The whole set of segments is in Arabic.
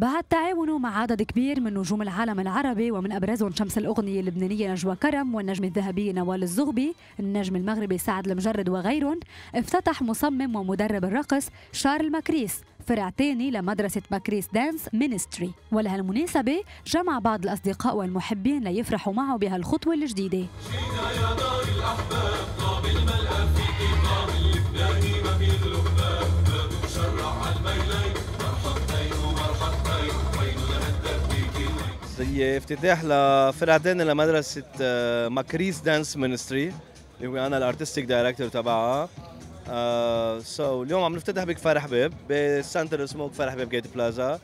بعد تعاونه مع عدد كبير من نجوم العالم العربي ومن ابرزهم شمس الأغنية اللبنانية نجوى كرم والنجم الذهبي نوال الزغبي، النجم المغربي سعد لمجرد وغيرهم، افتتح مصمم ومدرب الرقص شارل ماكريس فرع تاني لمدرسة ماكريس Dance Ministry ولهالمناسبة جمع بعض الأصدقاء والمحبين ليفرحوا معه بهالخطوة الجديدة. هي افتتاح لفرع تاني لمدرسة آه، ماكريس Dance Ministry اللي هو أنا ال artistic director تبعها. so, اليوم عم نفتتح بكفر حباب بسنتر اسمه كفر حباب Gate Plaza.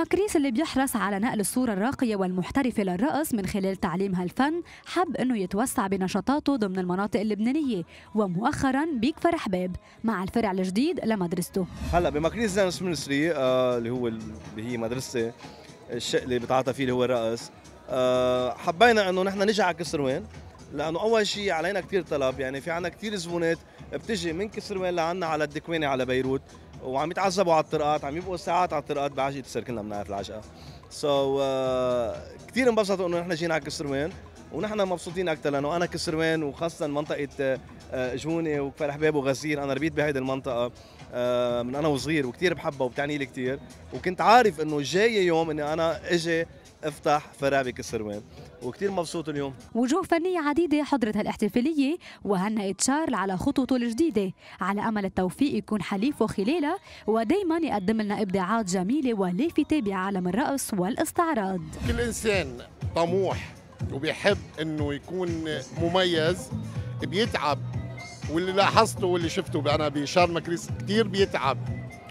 ماكريس اللي بيحرص على نقل الصورة الراقية والمحترفة للرقص من خلال تعليم هالفن حب إنه يتوسع بنشاطاته ضمن المناطق اللبنانية. ومؤخرا بيكفر حباب مع الفرع الجديد لمدرسته. هلا بماكريس Dance Ministry آه اللي هو اللي هي مدرستي الشيء اللي بتعاطى فيه اللي هو الرقص. آه حبينا إنه نحن نجي على كسروان لأنه أول شيء علينا كثير طلب يعني في عنا كثير زبونات بتجي من كسروان لعنا على الدكواني على بيروت. وعم يتعذبوا على الطرقات عم يبقوا ساعات على الطرقات بعجقه تصير كلنا بنعرف العجقه سو so, uh, كثير انبسطوا إنه نحن جينا على كسروان ونحن مبسوطين أكثر لأنه أنا كسروان وخاصة منطقة آه، جوني وكفر حباب وغزير أنا ربيت بهيدي المنطقة آه، من أنا وصغير وكثير بحبها وبتعني لي كثير وكنت عارف إنه جاي يوم إني أنا إجي أفتح فرع بكسروان وكثير مبسوط اليوم. وجوه فنية عديدة حضرت هالاحتفالية وهنأت شارل على خطوته الجديدة. على أمل التوفيق يكون حليفه خلالها ودايما يقدم لنا إبداعات جميلة ولافتة بعالم الرقص والاستعراض. كل إنسان طموح وبيحب إنه يكون مميز بيتعب. واللي لاحظته واللي شفته أنا بشارل مكريس كثير بيتعب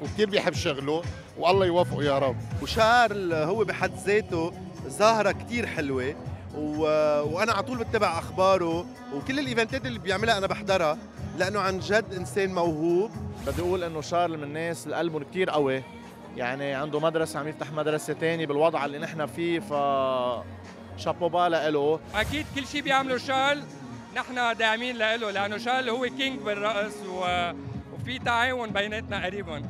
وكثير بيحب شغله والله يوفقه يا رب. وشارل هو بحد ذاته ظاهرة كثير حلوة و... وأنا على طول بتبع أخباره وكل ال event ات اللي بيعملها أنا بحضرها لأنه عن جد إنسان موهوب. بدي أقول إنه شارل من الناس اللي قلبهم كثير قوي يعني عنده مدرسة عم يفتح مدرسة ثانية بالوضع اللي نحن فيه ف chapeau bas له أكيد كل شيء بيعمله شارل نحن داعمين له لأنه شارل هو king بالرقص و... وفي تعاون بيناتنا قريبا.